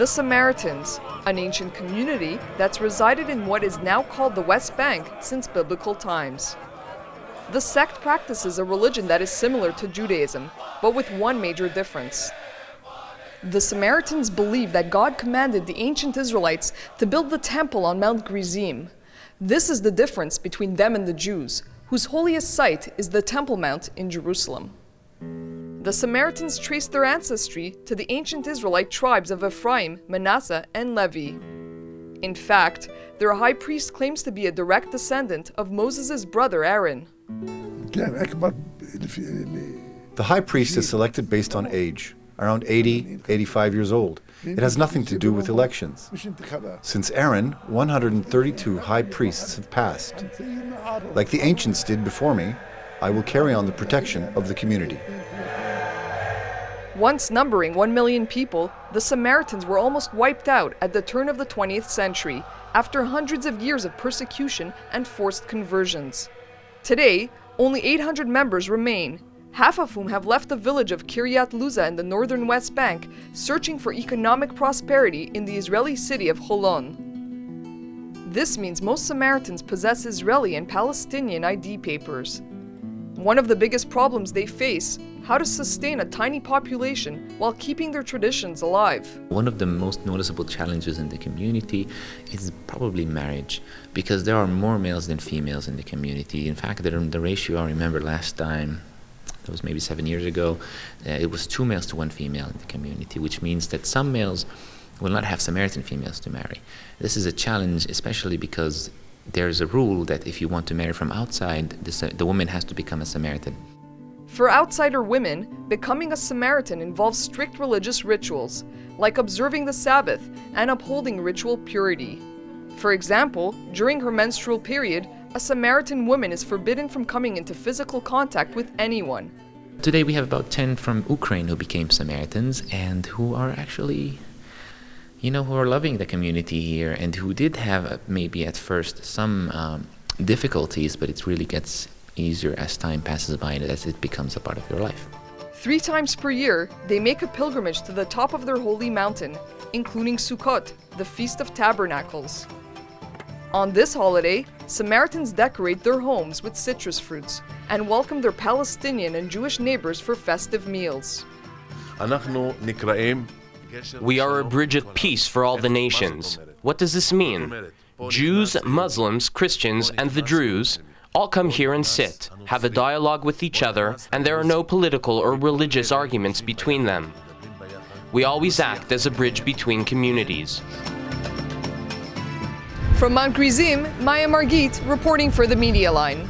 The Samaritans, an ancient community that's resided in what is now called the West Bank since biblical times. The sect practices a religion that is similar to Judaism, but with one major difference. The Samaritans believe that God commanded the ancient Israelites to build the temple on Mount Gerizim. This is the difference between them and the Jews, whose holiest site is the Temple Mount in Jerusalem. The Samaritans trace their ancestry to the ancient Israelite tribes of Ephraim, Manasseh, and Levi. In fact, their high priest claims to be a direct descendant of Moses' brother Aaron. The high priest is selected based on age, around 80, 85 years old. It has nothing to do with elections. Since Aaron, 132 high priests have passed. Like the ancients did before me, I will carry on the protection of the community. Once numbering 1 million people, the Samaritans were almost wiped out at the turn of the 20th century after hundreds of years of persecution and forced conversions. Today, only 800 members remain, half of whom have left the village of Kiryat Luza in the northern West Bank, searching for economic prosperity in the Israeli city of Holon. This means most Samaritans possess Israeli and Palestinian ID papers. One of the biggest problems they face how to sustain a tiny population while keeping their traditions alive. One of the most noticeable challenges in the community is probably marriage, because there are more males than females in the community. In fact, the, the ratio I remember last time, that was maybe seven years ago, uh, it was two males to one female in the community, which means that some males will not have Samaritan females to marry. This is a challenge, especially because there's a rule that if you want to marry from outside, the, the woman has to become a Samaritan. For outsider women, becoming a Samaritan involves strict religious rituals, like observing the Sabbath and upholding ritual purity. For example, during her menstrual period, a Samaritan woman is forbidden from coming into physical contact with anyone. Today we have about 10 from Ukraine who became Samaritans and who are actually, you know, who are loving the community here and who did have uh, maybe at first some um, difficulties, but it really gets easier as time passes by and as it becomes a part of your life. Three times per year, they make a pilgrimage to the top of their holy mountain, including Sukkot, the Feast of Tabernacles. On this holiday, Samaritans decorate their homes with citrus fruits and welcome their Palestinian and Jewish neighbors for festive meals. We are a bridge of peace for all the nations. What does this mean? Jews, Muslims, Christians, and the Druze all come here and sit, have a dialogue with each other, and there are no political or religious arguments between them. We always act as a bridge between communities. From Mount Gerizim, Maya Margit reporting for the Media Line.